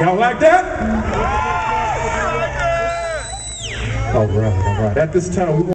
Y'all like that? All right, all right. At this time, we